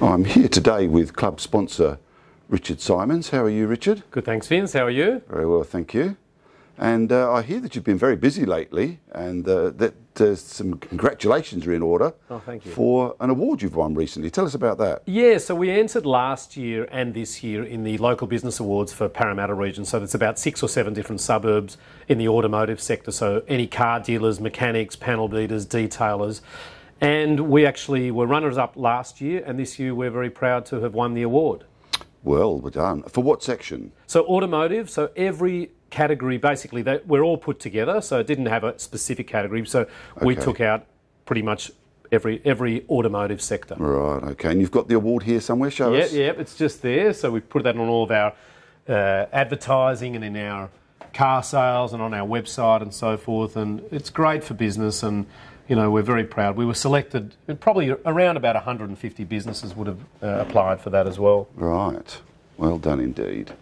I'm here today with club sponsor Richard Simons. How are you, Richard? Good, thanks, Vince. How are you? Very well, thank you. And uh, I hear that you've been very busy lately, and uh, that uh, some congratulations are in order Oh, thank you. for an award you've won recently. Tell us about that. Yeah, so we entered last year and this year in the local business awards for Parramatta region. So there's about six or seven different suburbs in the automotive sector. So any car dealers, mechanics, panel beaters, detailers. And we actually were runners up last year, and this year we're very proud to have won the award. Well, we're done. For what section? So automotive, so every category basically they, we're all put together. So it didn't have a specific category. So we took out pretty much every every automotive sector. Right, okay. And you've got the award here somewhere, show Yeah, us? yeah, it's just there. So we put that on all of our uh, advertising and in our car sales and on our website and so forth. And it's great for business, and you know we're very proud. We were selected. Probably around about 150 businesses would have uh, applied for that as well. Right. Well done indeed.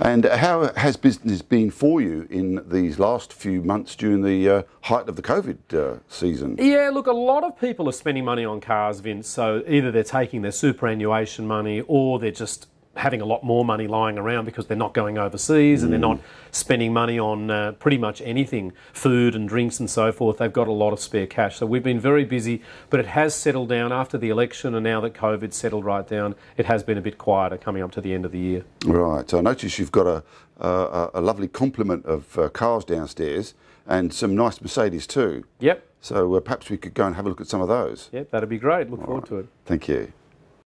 And how has business been for you in these last few months during the uh, height of the COVID uh, season? Yeah, look, a lot of people are spending money on cars, Vince. So either they're taking their superannuation money or they're just having a lot more money lying around because they're not going overseas and they're not spending money on uh, pretty much anything, food and drinks and so forth. They've got a lot of spare cash. So we've been very busy, but it has settled down after the election and now that COVID's settled right down, it has been a bit quieter coming up to the end of the year. Right. So I notice you've got a, a, a lovely complement of uh, cars downstairs and some nice Mercedes too. Yep, So uh, perhaps we could go and have a look at some of those. yep, that'd be great. Look forward to it. Thank you.